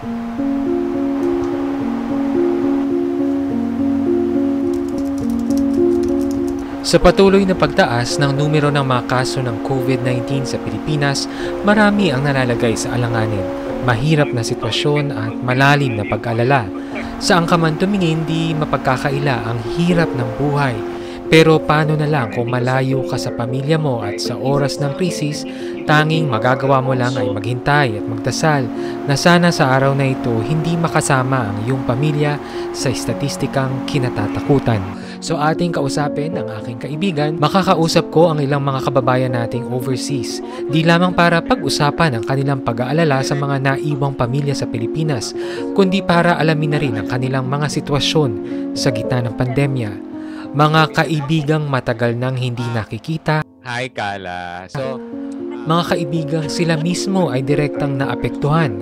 Sa patuloy na pagtaas ng numero ng mga kaso ng COVID-19 sa Pilipinas, marami ang nalalagay sa alanganin, mahirap na sitwasyon at malalim na pag-alala. Saan ka man tumingin, di mapagkakaila ang hirap ng buhay. Pero paano na lang kung malayo ka sa pamilya mo at sa oras ng krisis, tanging magagawa mo lang ay maghintay at magdasal na sana sa araw na ito hindi makasama ang iyong pamilya sa estatistikang kinatatakutan. So ating kausapin ang aking kaibigan, makakausap ko ang ilang mga kababayan nating overseas, di lamang para pag-usapan ang kanilang pag-aalala sa mga naiwang pamilya sa Pilipinas, kundi para alamin na rin ang kanilang mga sitwasyon sa gitna ng pandemya. Mga kaibigang matagal nang hindi nakikita. Hi Kala. So, mga kaibigang sila mismo ay direktang naapektuhan.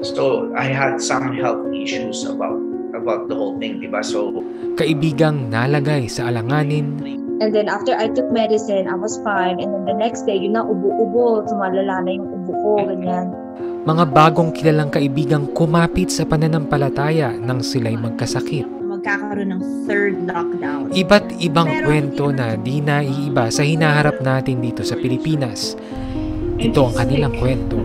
So, I had some health issues about about the whole thing, di ba? So, kaibigang nalagay sa alanganin. And then after I took medicine, I was fine. And then the next day, yun na, ubo-ubo, tumalala na yung ubo ko, ganyan. Mga bagong kilalang kaibigang kumapit sa pananampalataya nang sila'y magkasakit. Magkakaroon ng third lockdown. Iba't ibang Pero, kwento na di naiiba sa hinaharap natin dito sa Pilipinas. Ito ang kanilang kwento.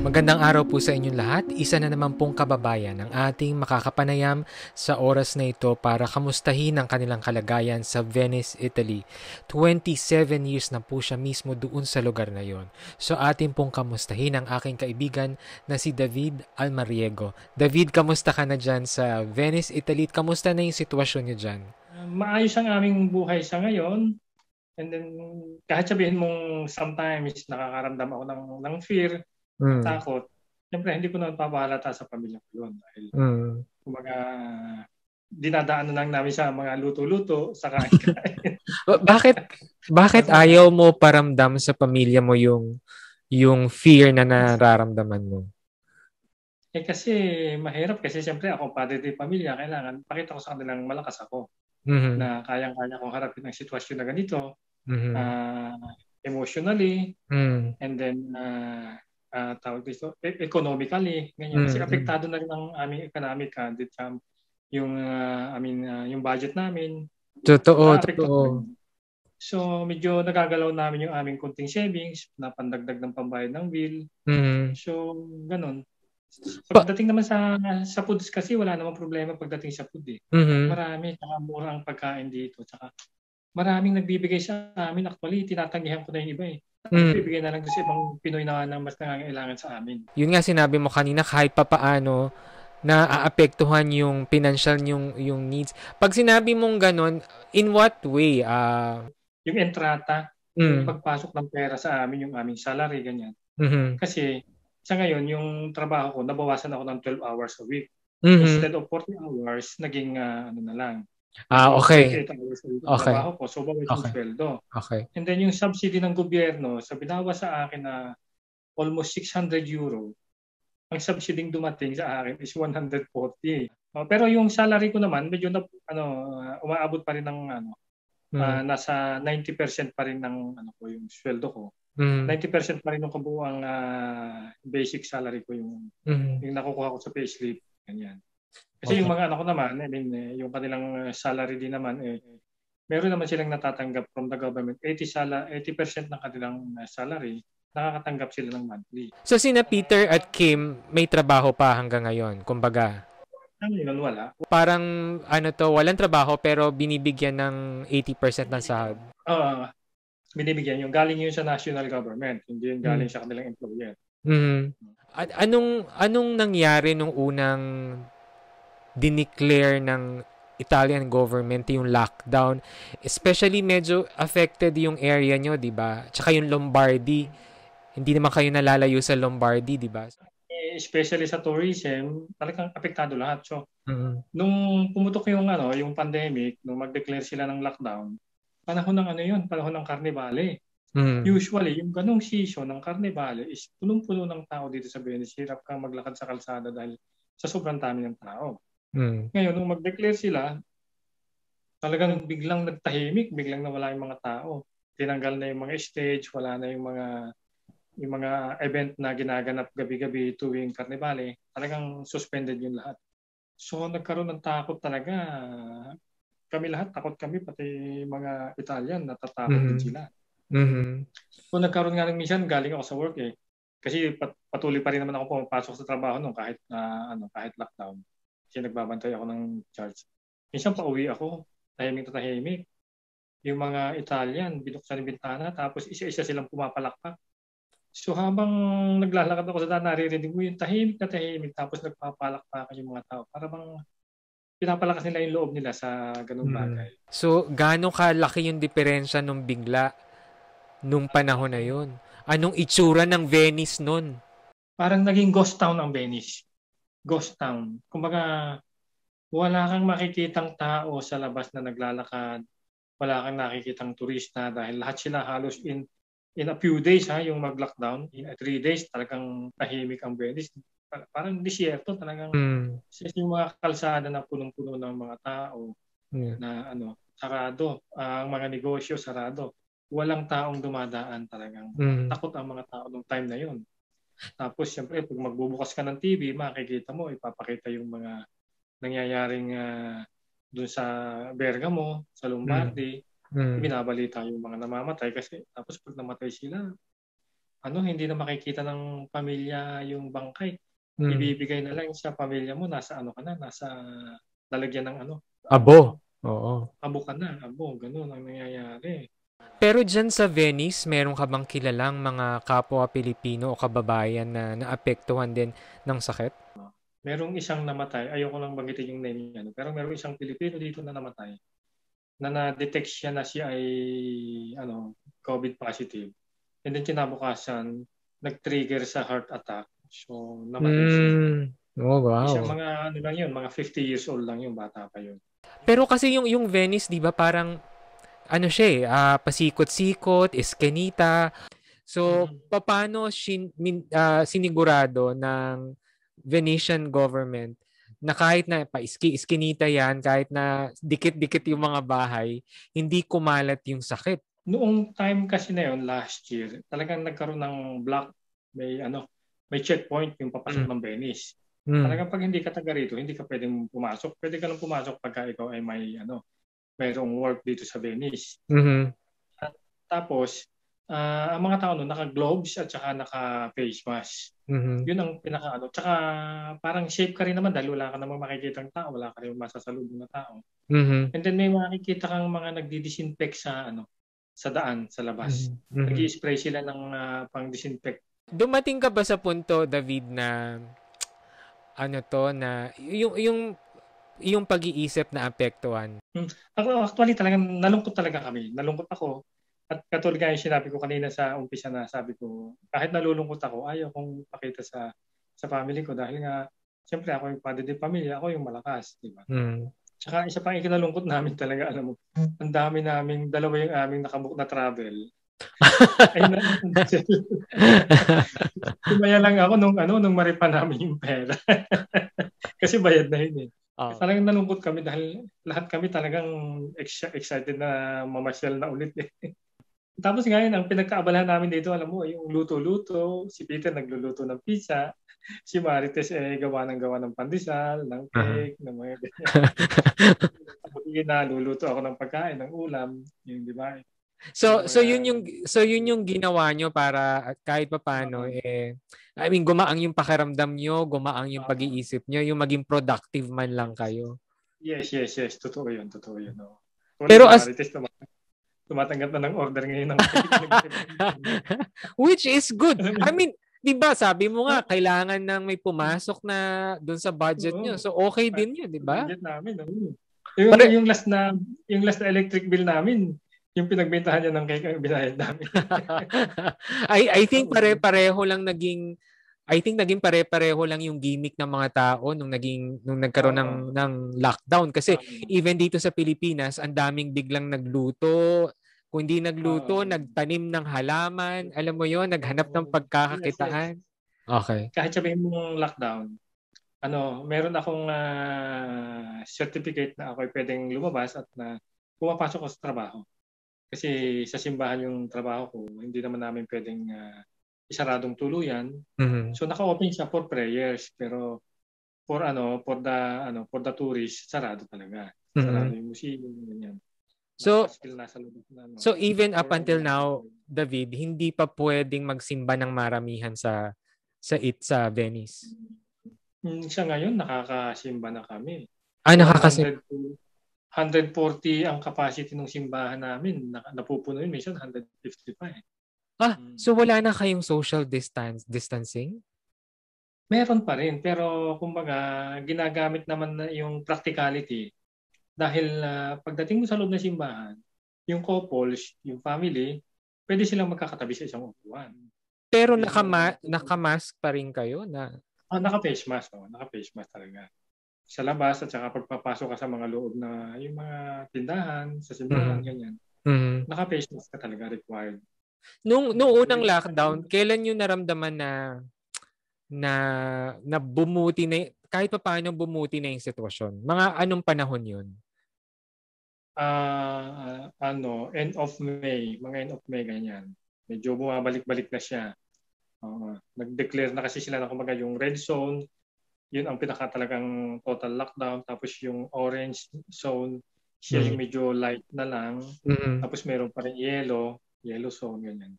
Magandang araw po sa inyong lahat. Isa na naman pong kababayan ang ating makakapanayam sa oras na ito para kamustahin ang kanilang kalagayan sa Venice, Italy. 27 years na po siya mismo doon sa lugar na yon. So ating pong kamustahin ang aking kaibigan na si David Almariego. David, kamusta ka na dyan sa Venice, Italy? Kamusta na yung sitwasyon niyo dyan? maayos ang aming buhay sa ngayon. And then, kahit sabihin mong sometimes nakakaramdam ako ng, ng fear, mm. takot, siyempre hindi ko naman papahalata sa pamilya ko yun. Dahil, mm. kumbaga, dinadaanan lang namin sa mga luto-luto sa kain-kain. bakit bakit ayaw mo paramdam sa pamilya mo yung yung fear na nararamdaman mo? Eh kasi mahirap kasi siyempre ako padre di pamilya, kailangan pakita ko sa kanilang malakas ako. Mm-hmm. Na kayang-kaya kong harapin ang sitwasyon na ganito mm-hmm. uh, emotionally, mm. and then uh, uh, tawag dito, e- economically, ganyan. Kasi mm-hmm. apektado na rin ang aming economic uh, um, yung uh, I mean uh, yung budget namin. Totoo, totoo. So medyo nagagalaw namin yung aming kunting savings na pandagdag ng pambayad ng bill. Mm-hmm. So ganun. Pagdating naman sa sa foods kasi wala namang problema pagdating sa food eh. Mm-hmm. Marami, saka mura ang pagkain dito. Saka maraming nagbibigay sa amin. Actually, tinatanggihan ko na yung iba eh. Mm. Nagbibigay na lang kasi ibang Pinoy na, na mas nangangailangan sa amin. Yun nga sinabi mo kanina, kahit pa paano, na aapektuhan yung financial yung yung needs. Pag sinabi mong ganun, in what way? Uh... Yung entrata, mm. yung pagpasok ng pera sa amin, yung aming salary, ganyan. Mm-hmm. Kasi sa ngayon, yung trabaho ko, nabawasan ako ng 12 hours a week. Mm-hmm. Instead of 40 hours, naging uh, ano na lang, Ah, okay. Okay. Ko, so bawas okay. yung sweldo. Okay. And then yung subsidy ng gobyerno, sa binawa sa akin na almost 600 euro, ang subsidy dumating sa akin is 140. Uh, pero yung salary ko naman, medyo na, ano, uh, umaabot pa rin ng ano, hmm. uh, nasa 90% pa rin ng ano ko yung sweldo ko. Mm. 90% pa rin ng kabuuang uh, basic salary ko yung mm. yung nakukuha ko sa payslip ganyan. Kasi okay. yung mga anak ko naman, I mean, eh, yung kanilang salary din naman, eh, meron naman silang natatanggap from the government. 80, sala, 80% ng kanilang salary, nakakatanggap sila ng monthly. So sina Peter at Kim, may trabaho pa hanggang ngayon, kumbaga? Ngayon, wala. Parang ano to, walang trabaho pero binibigyan ng 80% ng sahod. Oo. Uh, binibigyan yung galing yun sa national government, hindi yung galing hmm. sa kanilang employer. Mm-hmm. At anong anong nangyari nung unang dineclare ng Italian government yung lockdown. Especially medyo affected yung area nyo, di ba? Tsaka yung Lombardy. Hindi naman kayo nalalayo sa Lombardy, di ba? Eh, especially sa tourism, talagang apektado lahat. So, mm-hmm. nung pumutok yung ano, yung pandemic, nung mag-declare sila ng lockdown, panahon ng ano yun, panahon ng Carnivale. Mm-hmm. Usually, yung ganong season ng Carnivale is punong-puno ng tao dito sa Venice. Hirap kang maglakad sa kalsada dahil sa sobrang dami ng tao. Mm. Ngayon, nung mag-declare sila, talagang biglang nagtahimik, biglang nawala yung mga tao. Tinanggal na yung mga stage, wala na yung mga yung mga event na ginaganap gabi-gabi tuwing Carnivale, talagang suspended yung lahat. So nagkaroon ng takot talaga. Kami lahat, takot kami, pati mga Italian, natatakot Mhm. din sila. Mhm. So nagkaroon nga ng minsan, galing ako sa work eh. Kasi pat- patuloy pa rin naman ako pumapasok sa trabaho nung kahit na ano, kahit lockdown. Kasi nagbabantay ako ng charge. Minsan pa uwi ako, tahimik na tahimik. Yung mga Italian, binuksan yung bintana, tapos isa-isa silang pumapalakpak. So habang naglalakad ako sa daan, naririnig mo yung tahimik na tahimik, tapos nagpapalakpakan yung mga tao. Para bang pinapalakas nila yung loob nila sa ganung Mm. bagay. So, gaano kalaki yung diferensya nung bigla nung panahon na yun? Anong itsura ng Venice nun? parang naging ghost town ang Venice. Ghost town. Kumbaga, wala kang makikitang tao sa labas na naglalakad. Wala kang nakikitang turista dahil lahat sila halos in in a few days ha, yung mag-lockdown. In a three days, talagang tahimik ang Venice. Pa- Parang disyerto talagang Mm. yung mga kalsada na punong-puno ng mga tao Yeah. na ano, sarado. Ang mga negosyo sarado. Walang taong dumadaan talagang Mm. takot ang mga tao nung time na yun. Tapos, siyempre, pag magbubukas ka ng TV, makikita mo, ipapakita yung mga nangyayaring uh, dun sa Bergamo, sa Lombardi, Mm. binabalita yung mga namamatay kasi tapos pag namatay sila, ano, hindi na makikita ng pamilya yung bangkay. Mm. Ibibigay na lang sa pamilya mo, nasa ano ka na, nasa lalagyan ng ano, Abo. Oo. abo ka na, abo, ganun ang nangyayari. Pero dyan sa Venice, meron ka bang kilalang mga kapwa Pilipino o kababayan na naapektuhan din ng sakit? merong isang namatay, ayoko lang banggitin yung name niya, pero merong isang Pilipino dito na namatay na na-detect siya na siya ay ano, COVID positive. And then kinabukasan, nag-trigger sa heart attack. So, namatay siya. Mm. Oh, wow. mga ano lang yun, mga 50 years old lang yung bata pa yun. Pero kasi yung yung Venice, 'di ba, parang ano siya eh, ah, pasikot-sikot, eskenita. So, Mhm. paano sin, min, ah, sinigurado ng Venetian government na kahit na paiski-iskinita yan, kahit na dikit-dikit yung mga bahay, hindi kumalat yung sakit. Noong time kasi na yun, last year, talagang nagkaroon ng block, may ano, may checkpoint yung papasok Mm. ng Venice. Mm. Talagang pag hindi ka taga rito, hindi ka pwedeng pumasok. Pwede ka lang pumasok pagka ikaw ay may ano, mayroong work dito sa Venice. Mhm. Tapos, ah, ang mga tao no, naka-gloves at saka naka-face mask. Mhm. Yun ang pinaka ano. Tsaka parang safe ka rin naman dahil wala ka namang makikitang tao, wala ka rin masasalubong na tao. Mhm. And then may makikita kang mga nagdi-disinfect sa ano, sa daan, sa labas. Mhm. Nag-i-spray sila ng ah, pang-disinfect. Dumating ka ba sa punto, David, na ano to, na yung, yung, yung pag-iisip na apektuhan? Ako, actually, talagang nalungkot talaga kami. Nalungkot ako. At katulad nga yung sinabi ko kanina sa umpisa na sabi ko, kahit nalulungkot ako, ayaw kong pakita sa sa family ko dahil nga, siyempre ako yung padre ng pamilya, ako yung malakas, di ba? Mm. Tsaka isa pa ang ikinalungkot namin talaga, alam mo, ang dami namin, dalawa yung aming nakabook na travel. Ay, na, Sumaya lang ako nung ano nung maripa namin yung pera. Kasi bayad na yun eh. Oh. Talagang nalungkot kami dahil lahat kami talagang ex- excited na mamasyal na ulit eh. Tapos ngayon, ang pinagkaabalahan namin dito, alam mo, yung luto-luto, si Peter nagluluto ng pizza, si Marites eh gawa ng gawa ng pandesal, ng cake, ng mga ganyan. Tapos na, luluto ako ng pagkain, ng ulam, yung di ba? So so yun yung so yun yung ginawa nyo para kahit papaano eh I mean gumaang yung pakiramdam nyo, gumaang yung pag-iisip nyo, yung maging productive man lang kayo. Yes, yes, yes. Totoo yun, totoo yun. No. Pero as- tumatanggap na ng order ngayon ng Which is good. I mean, 'di ba sabi mo nga kailangan nang may pumasok na doon sa budget nyo. So okay din 'yun, 'di ba? budget namin. Yung, yung last na yung last na electric bill namin, yung pinagbentahan niya ng cake ang binayad namin. I I think pare-pareho lang naging I think naging pare-pareho lang yung gimmick ng mga tao nung naging nung nagkaroon ng Oo. ng lockdown kasi even dito sa Pilipinas ang daming biglang nagluto kung hindi nagluto, Oo. nagtanim ng halaman, alam mo yon naghanap ng pagkakakitaan. Okay. Kahit sabihin mong lockdown, ano, meron akong ah, certificate na ako ay pwedeng lumabas at na pumapasok ako sa trabaho. Kasi sa simbahan yung trabaho ko, hindi naman namin pwedeng ah, isaradong tuluyan. Mhm. So naka-open siya for prayers pero for ano for the ano for the tourists sarado talaga. Sarado Mhm. yung museum ganyan. So- nasa loob na, ano, So even up until now, David, hindi pa pwedeng magsimba ng maramihan sa sa it sa Venice. Hmm, siya ngayon nakakasimba na kami. Ah, nakakasim 100 140 ang capacity ng simbahan namin. Na, napupuno yun. Minsan 150 pa eh. Ah, Mm. so wala na kayong social distance distancing? Meron pa rin. Pero kumbaga, ginagamit naman na yung practicality. Dahil ah, pagdating mo sa loob ng simbahan, yung couples, yung family, pwede silang magkakatabi sa isang upuan. Pero nakama nakamask pa rin kayo na Ah, naka-face mask. Oh. Naka-face mask talaga. Sa labas at saka pagpapasok ka sa mga loob na yung mga tindahan, sa simbahan, Mhm. ganyan. Mhm. Naka-face mask ka talaga required. Nung nung unang lockdown, kailan niyo naramdaman na na na bumuti na kahit pa paano bumuti na yung sitwasyon? Mga anong panahon 'yun? Ah, ano, end of May, mga end of May ganyan. Medyo bumabalik-balik na siya. Oo. nag-declare na kasi sila na kumbaga yung red zone, yun ang pinaka talagang total lockdown. Tapos yung orange zone, siya yung medyo light na lang. Mhm. Tapos meron pa rin yellow, yellow zone, ganyan.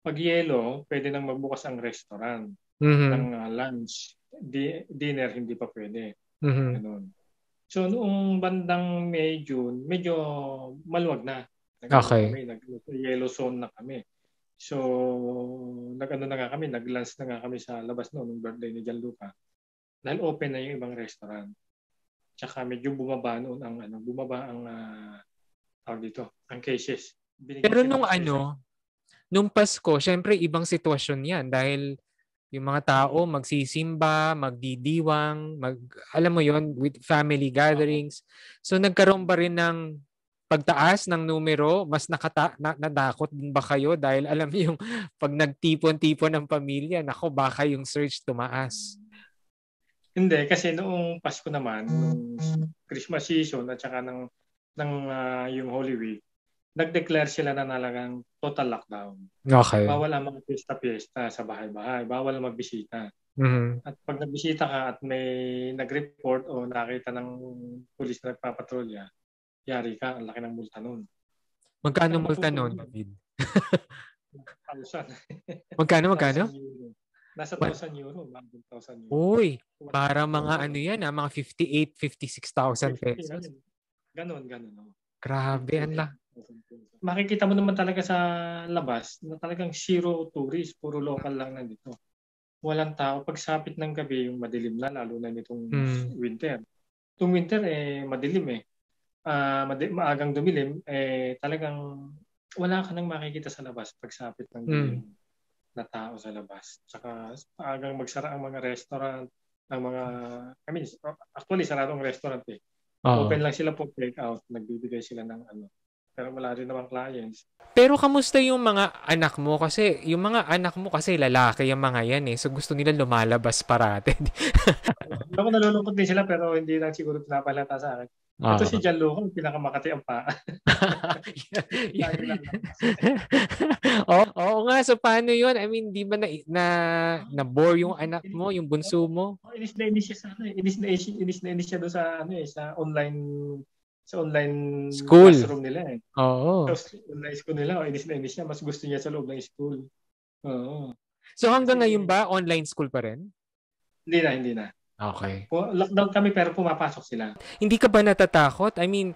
Pag yellow, pwede nang magbukas ang restaurant Mhm. ng ah, lunch. Di- dinner, hindi pa pwede. Mhm. Ganun. So noong bandang May, June, medyo maluwag na. Nag- Okay. Kami, nag yellow zone na kami. So nag-ano na nga kami, nag-lunch na nga kami sa labas noon nung birthday ni Gianluca. Dahil open na yung ibang restaurant. Tsaka medyo bumaba noon ang ano, bumaba ang ah, tawag dito, ang cases. Binigyan Pero nung ano, nung Pasko, syempre ibang sitwasyon 'yan dahil yung mga tao magsisimba, magdidiwang, mag alam mo 'yon with family gatherings. So nagkaroon ba rin ng pagtaas ng numero, mas nakata na, nadakot din ba kayo dahil alam niyo yung pag nagtipon-tipon ng pamilya, nako baka yung surge tumaas. Hindi, kasi noong Pasko naman, nung Christmas season at saka ng, ng ah, yung Holy Week, nag-declare sila na talagang total lockdown. Okay. Bawal ang mga piyesta-piyesta sa bahay-bahay. Bawal ang magbisita. Mhm. At pag nagbisita ka at may nag-report o nakita ng pulis na nagpapatrolya, yari ka, ang laki ng multa nun. Magkano multa noon, David? Magkano magkano? Nasa 1,000 euro. Mga 1,000 euro. Uy, para mga ano yan, ah, mga 58, 56,000 pesos. Ganon, ganon. oh. Grabe, ang la. Makikita mo naman talaga sa labas na talagang zero tourist, puro local lang nandito. Walang tao. Pagsapit ng gabi, yung madilim na, lalo na nitong Mm. winter. Itong winter, eh, madilim eh. Ah, madi- maagang dumilim, eh, talagang wala ka nang makikita sa labas pagsapit ng dilim na tao sa labas. Saka maagang magsara ang mga restaurant, ang mga, I mean, actually, sarado ang restaurant eh. Oo. Open lang sila po take out, nagbibigay sila ng ano. Pero wala rin namang clients. Pero kamusta yung mga anak mo? Kasi yung mga anak mo kasi lalaki yung mga yan eh. So gusto nila lumalabas parate. Ako nalulungkot din sila pero hindi lang siguro pinapahalata sa akin. Oo. Ito si Gianluca, pinakamakati ang paa. Oo, oo nga. So paano yun? I mean, di ba na, na, na-bore yung anak mo, yung bunso mo? Oh, inis na inis siya sa ano, eh. inis na inis, inis na inis siya doon sa ano eh, sa online sa online School. classroom nila eh. Oo. So, online school nila, oh, inis na inis siya, mas gusto niya sa loob ng school. Oo. So hanggang ngayon ba, online school pa rin? Hindi na, hindi na. Okay. Po, lockdown kami pero pumapasok sila. Hindi ka ba natatakot? I mean,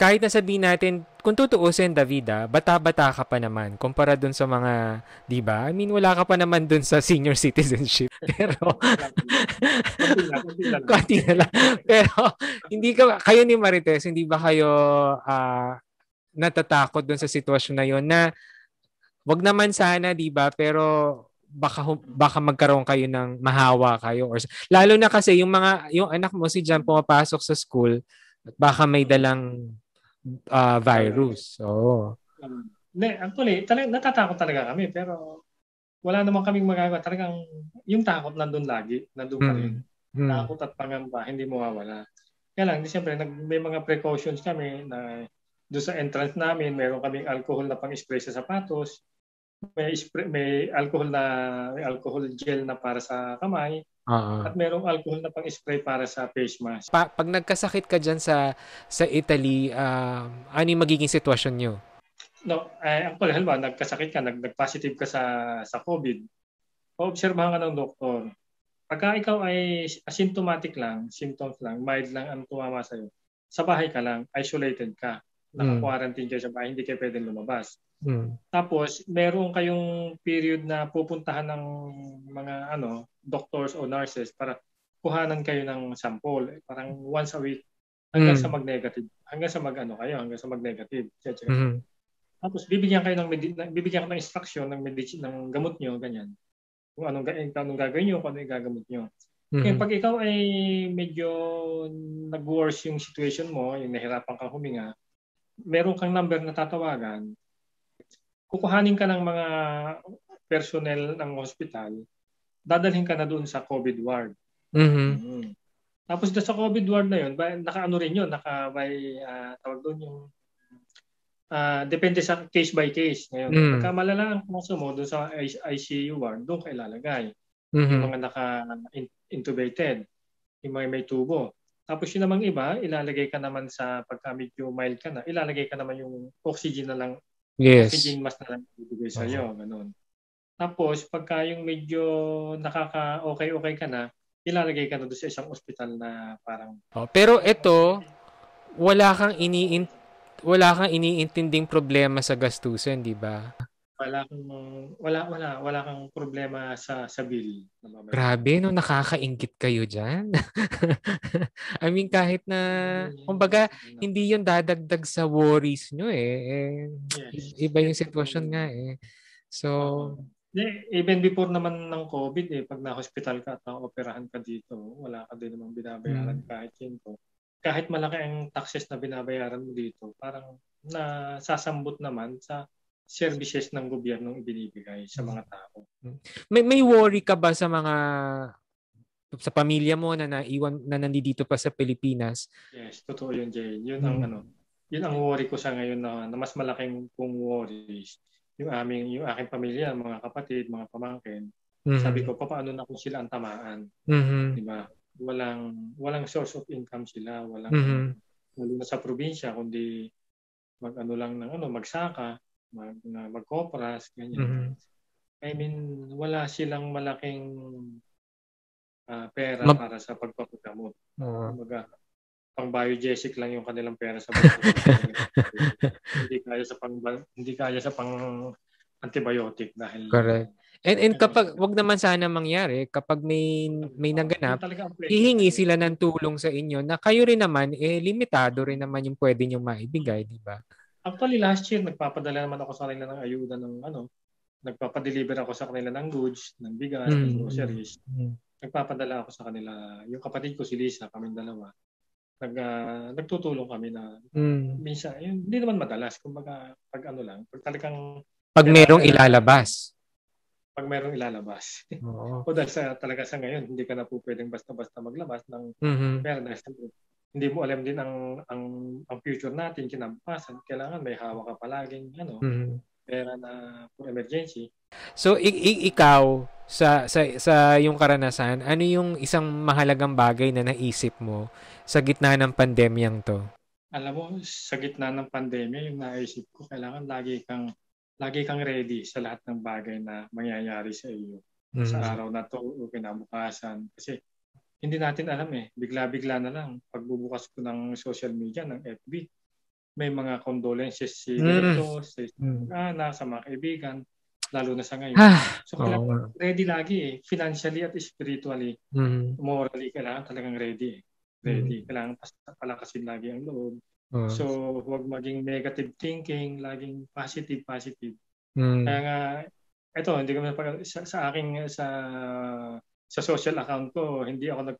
kahit na sabihin natin, kung tutuusin, Davida, bata-bata ka pa naman kumpara dun sa mga, di ba? I mean, wala ka pa naman dun sa senior citizenship. Pero, Konti na lang. Pero, hindi ka, kayo ni Marites, hindi ba kayo ah, natatakot dun sa sitwasyon na yon na wag naman sana, di ba? Pero, baka baka magkaroon kayo ng mahawa kayo or lalo na kasi yung mga yung anak mo si Jan pumapasok sa school baka may dalang ah, virus. Oo. Um, Hindi, actually, talagang natatakot talaga kami pero wala naman kaming magagawa. Talagang yung takot nandun lagi, nandun pa rin. Hmm. Takot at pangamba, hindi mawawala. Kaya lang, di siyempre, nag, may mga precautions kami na doon sa entrance namin, meron kaming alcohol na pang-spray sa sapatos. May spray, may alcohol na may alcohol gel na para sa kamay Oo. at merong alcohol na pang spray para sa face mask. Pa- pag nagkasakit ka dyan sa sa Italy, um, ano yung magiging sitwasyon nyo? No, eh, actually, halimbawa, nagkasakit ka, nag, nag-positive ka sa sa COVID, paobserbahan ka ng doktor. Pagka ikaw ay asymptomatic lang, symptoms lang, mild lang ang tumama sa'yo, sa bahay ka lang, isolated ka, naka-quarantine ka sa bahay, hindi kayo pwedeng lumabas. Mm. Tapos, meron kayong period na pupuntahan ng mga ano doctors o nurses para kuhanan kayo ng sample. Parang once a week hanggang Mm. sa mag-negative. Hanggang sa mag-ano kayo, hanggang sa mag-negative. Mhm. Tapos, bibigyan kayo ng, medi- bibigyan ka ng instruction ng, medici- ng gamot nyo, ganyan. Kung anong, anong gagawin nyo, kung anong igagamot nyo. Kaya Mhm. pag ikaw ay medyo nag-worse yung situation mo, yung nahirapan kang huminga, meron kang number na tatawagan, kukuhanin ka ng mga personnel ng hospital, dadalhin ka na doon sa COVID ward. Mhm. Mm. Tapos sa COVID ward na yun, naka-ano rin yun, naka by, ah, tawag doon yung, ah, depende sa case by case. Ngayon, Mm. pagka malala ang kaso mo doon sa ICU ward, doon ka ilalagay Mhm. yung mga naka-intubated, yung mga may tubo. Tapos yun namang iba, ilalagay ka naman sa pagka medyo mild ka na, ilalagay ka naman yung oxygen na lang, Yes. oxygen mask na lang ibibigay sa iyo, ganun. Tapos pagka yung medyo nakaka-okay-okay ka na, ilalagay ka na doon sa isang ospital na parang Oh, pero ito, wala kang iniin wala kang iniintinding problema sa gastusin, di ba? Wala kang wala wala wala kang problema sa sa bill. Grabe, no, nakakaingit kayo dyan. I mean, kahit na, kumbaga, hindi yun dadagdag sa worries nyo eh. eh Yes. iba yung sitwasyon nga eh. So, even before naman ng COVID, eh, pag na-hospital ka at na-operahan ka dito, wala ka din namang binabayaran kahit yun po. Kahit malaki ang taxes na binabayaran mo dito, parang nasasambot naman sa services ng gobyernong ibinibigay sa mga tao. may may worry ka ba sa mga sa pamilya mo na naiwan na nandito pa sa Pilipinas? Yes, totoo yun, Jay. Yun ang Mm. ano, yun ang worry ko sa ngayon na, na mas malaking kong worries. Yung aming, yung aking pamilya, mga kapatid, mga pamangkin. Mhm. Sabi ko, paano na kung sila ang tamaan? Mhm. di ba? Walang walang source of income sila, walang Mhm. lalo na sa probinsya kundi mag ano lang ng ano, magsaka, mag na magkopras, ganyan. Mhm. I mean, wala silang malaking ah, pera Mag- para sa pagpapagamot. Kumbaga, pang biogesic lang yung kanilang pera sa hindi kaya sa pang hindi kaya sa pang antibiotic dahil Correct. And and kapag wag naman sana mangyari kapag may may naganap, hihingi sila ng tulong sa inyo na kayo rin naman eh limitado rin naman yung pwede niyo maibigay, di ba? Actually, last year, nagpapadala naman ako sa kanila ng ayuda ng ano, nagpapadeliver ako sa kanila ng goods, ng bigas, ng Mm. groceries. Mm. Nagpapadala ako sa kanila. Yung kapatid ko, si Lisa, kaming dalawa. Nag, ah, nagtutulong kami na Mm. minsan, yun, hindi naman madalas. Kumbaga, pag ano lang, pag talagang, Pag merong ilalabas. pag mayroong ilalabas. Oo. o dahil sa, talaga sa ngayon, hindi ka na po pwedeng basta-basta maglabas ng Mhm. pera dahil sa- hindi mo alam din ang ang ang future natin kinabukasan kailangan may hawak ka palaging ano Mhm. pera na for emergency So i- i- ikaw sa sa sa yung karanasan, ano yung isang mahalagang bagay na naisip mo sa gitna ng pandemyang to? alam mo sa gitna ng pandemya yung naisip ko kailangan lagi kang lagi kang ready sa lahat ng bagay na mangyayari sa iyo sa Mhm. araw na to o kinabukasan kasi hindi natin alam eh bigla-bigla na lang pagbubukas ko ng social media ng FB may mga condolences si Mm. ganito sa Mm. anak sa mga kaibigan lalo na sa ngayon Ah, so kailangan nga. ready lagi eh financially at spiritually Mhm. morally kailangan talagang ready eh. Ready. Kailangan pas- palakasin lagi ang loob. Oo. So, huwag maging negative thinking, laging positive, positive. Mm. Kaya nga, ito, hindi ko na sa, sa aking, sa, sa social account ko, hindi ako nag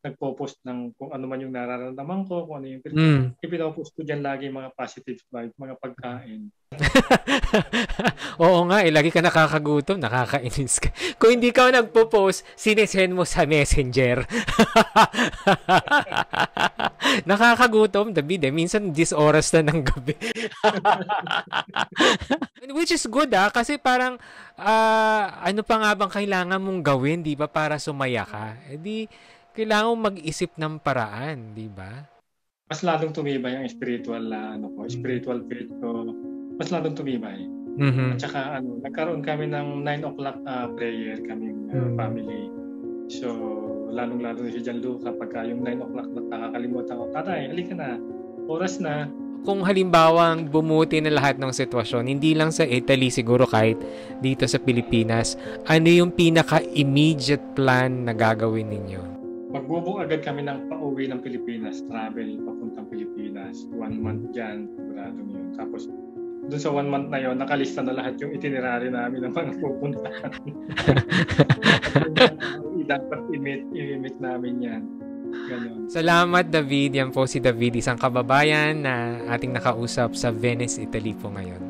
nagpo-post ng kung ano man yung nararamdaman ko, kung ano yung Mm. ipinopost ko dyan lagi mga positive vibe, mga pagkain. Oo nga, eh, lagi ka nakakagutom, nakakainis ka. Kung hindi ka nagpo-post, sinesend mo sa messenger. Nakakagutom, David. Eh. Minsan, 10 oras na ng gabi. Which is good ah, kasi parang ah, ano pa nga bang kailangan mong gawin, di ba, para sumaya ka? Eh di, kailangan mong mag-isip ng paraan, di ba? Mas lalong tumibay ang spiritual na ano ko, spiritual faith ko. Mas lalong tumibay. Mhm. At saka ano, nagkaroon kami ng 9 o'clock ah, prayer kaming ah, Mm. family. So, lalong-lalo si Gianluca pagka yung 9 o'clock na nakakalimutan ko, tatay, halika na. Oras na. Kung halimbawa bumuti na lahat ng sitwasyon, hindi lang sa Italy, siguro kahit dito sa Pilipinas, ano yung pinaka-immediate plan na gagawin ninyo? Magbubo agad kami ng pauwi ng Pilipinas, travel papuntang Pilipinas. One month dyan, siguradong yun. Tapos, doon sa one month na yon nakalista na lahat yung itinerary namin ng mga pupuntahan. Dapat i-meet, i-meet namin yan. Ganon. Salamat David. Yan po si David, isang kababayan na ating nakausap sa Venice, Italy po ngayon.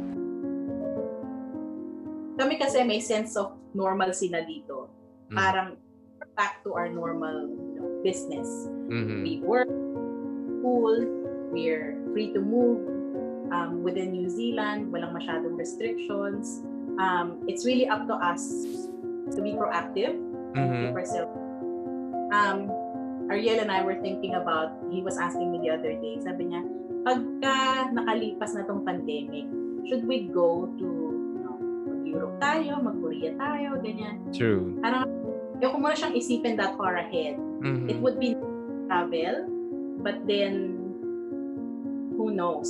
Kami kasi may sense of normalcy na dito. Mm. Parang back to our normal business. Mhm. We work, school, we're free to move um, within New Zealand, walang masyadong restrictions. Um, it's really up to us to be proactive, Mhm. keep ourselves. Um, Ariel and I were thinking about, he was asking me the other day, sabi niya, pagka nakalipas na tong pandemic, should we go to, you know, mag-Europe tayo, mag-Korea tayo, ganyan. True. Parang, ayoko muna siyang isipin that far ahead. Mhm. It would be travel, but then, who knows?